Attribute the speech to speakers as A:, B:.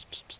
A: Pip,